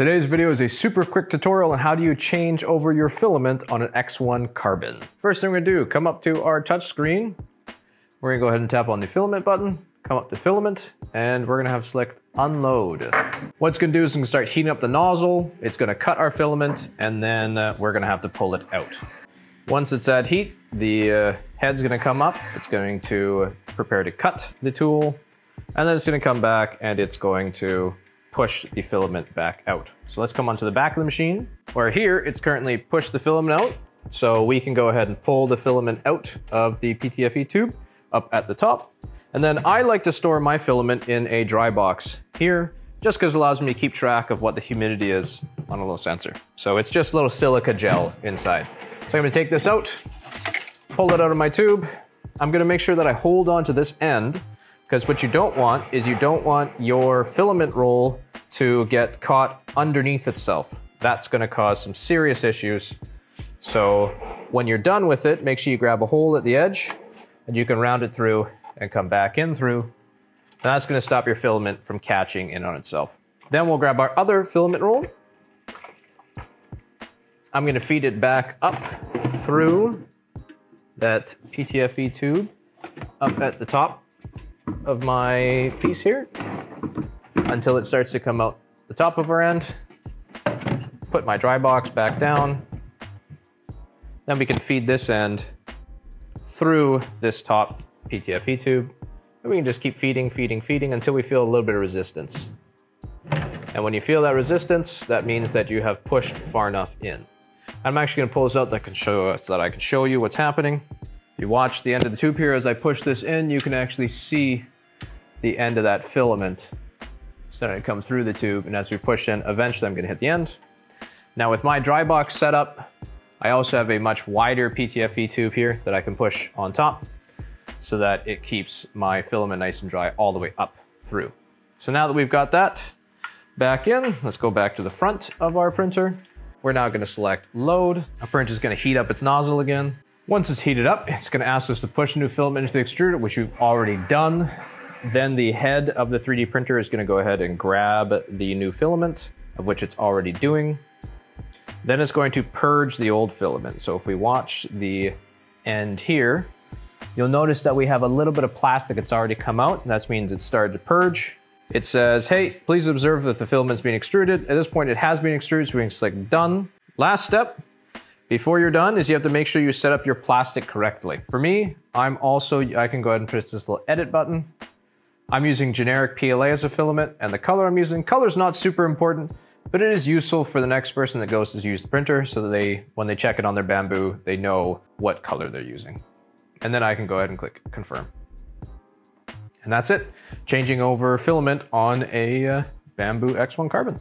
Today's video is a super quick tutorial on how do you change over your filament on an X1 carbon. First thing we're gonna do, come up to our touch screen. We're gonna go ahead and tap on the filament button, come up to filament, and we're gonna have select unload. What it's gonna do is it's gonna start heating up the nozzle, it's gonna cut our filament, and then uh, we're gonna have to pull it out. Once it's at heat, the uh, head's gonna come up, it's going to prepare to cut the tool, and then it's gonna come back and it's going to push the filament back out. So let's come onto the back of the machine, where here it's currently pushed the filament out. So we can go ahead and pull the filament out of the PTFE tube up at the top. And then I like to store my filament in a dry box here, just because it allows me to keep track of what the humidity is on a little sensor. So it's just a little silica gel inside. So I'm gonna take this out, pull it out of my tube. I'm gonna make sure that I hold on to this end because what you don't want is you don't want your filament roll to get caught underneath itself. That's gonna cause some serious issues. So when you're done with it, make sure you grab a hole at the edge and you can round it through and come back in through. And that's gonna stop your filament from catching in on itself. Then we'll grab our other filament roll. I'm gonna feed it back up through that PTFE tube up at the top of my piece here until it starts to come out the top of our end. Put my dry box back down. Then we can feed this end through this top PTFE tube. And we can just keep feeding, feeding, feeding until we feel a little bit of resistance. And when you feel that resistance, that means that you have pushed far enough in. I'm actually gonna pull this out that can show so that I can show you what's happening. You watch the end of the tube here as I push this in, you can actually see the end of that filament starting to come through the tube. And as we push in, eventually I'm gonna hit the end. Now with my dry box setup, I also have a much wider PTFE tube here that I can push on top so that it keeps my filament nice and dry all the way up through. So now that we've got that back in, let's go back to the front of our printer. We're now gonna select load. Our printer is gonna heat up its nozzle again. Once it's heated up, it's gonna ask us to push a new filament into the extruder, which we've already done. Then the head of the 3D printer is gonna go ahead and grab the new filament, of which it's already doing. Then it's going to purge the old filament. So if we watch the end here, you'll notice that we have a little bit of plastic that's already come out. That means it's started to purge. It says, hey, please observe that the filament's being extruded. At this point, it has been extruded, so we can select done. Last step, before you're done is you have to make sure you set up your plastic correctly. For me, I'm also, I can go ahead and press this little edit button. I'm using generic PLA as a filament and the color I'm using, color's not super important, but it is useful for the next person that goes to use the printer so that they, when they check it on their Bambu, they know what color they're using. And then I can go ahead and click confirm. And that's it, changing over filament on a uh, Bambu X1 Carbon.